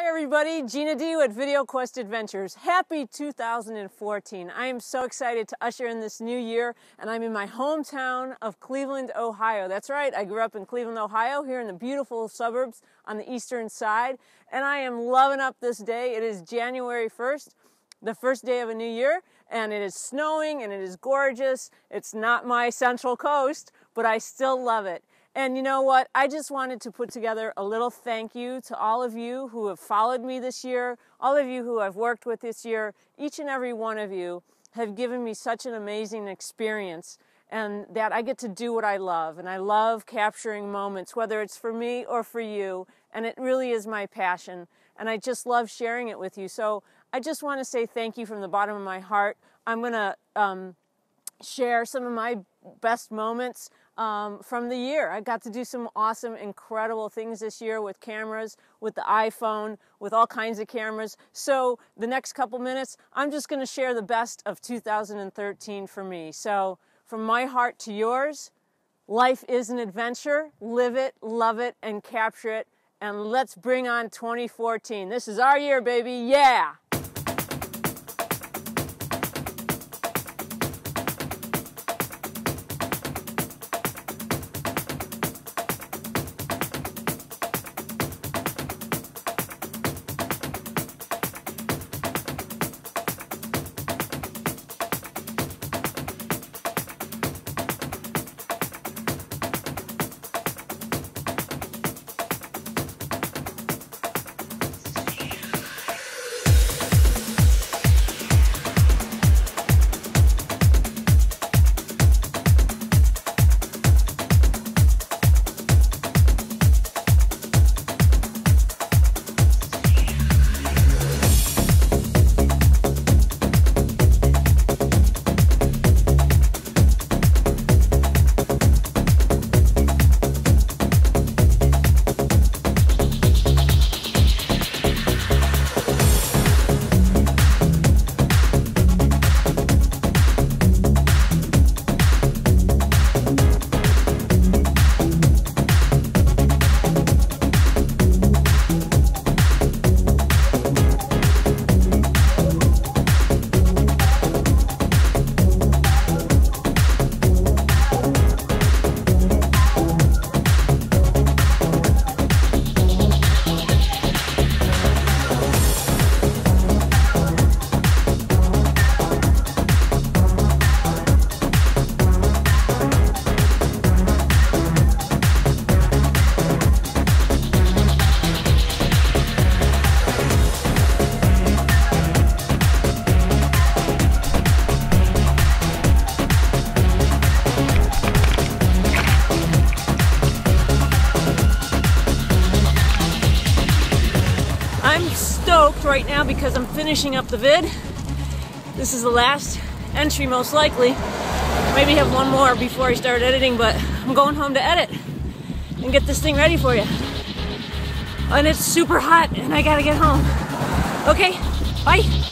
Hi everybody, Gina D at Video Quest Adventures. Happy 2014. I am so excited to usher in this new year and I'm in my hometown of Cleveland, Ohio. That's right, I grew up in Cleveland, Ohio, here in the beautiful suburbs on the eastern side and I am loving up this day. It is January 1st, the first day of a new year and it is snowing and it is gorgeous. It's not my central coast, but I still love it. And you know what? I just wanted to put together a little thank you to all of you who have followed me this year, all of you who I've worked with this year. Each and every one of you have given me such an amazing experience and that I get to do what I love. And I love capturing moments, whether it's for me or for you. And it really is my passion. And I just love sharing it with you. So I just want to say thank you from the bottom of my heart. I'm going to um, share some of my best moments um, from the year. I got to do some awesome, incredible things this year with cameras, with the iPhone, with all kinds of cameras. So the next couple minutes, I'm just going to share the best of 2013 for me. So from my heart to yours, life is an adventure. Live it, love it, and capture it. And let's bring on 2014. This is our year, baby. Yeah! Stoked right now because I'm finishing up the vid. This is the last entry most likely. Maybe have one more before I start editing, but I'm going home to edit and get this thing ready for you. And it's super hot and I gotta get home. Okay, bye.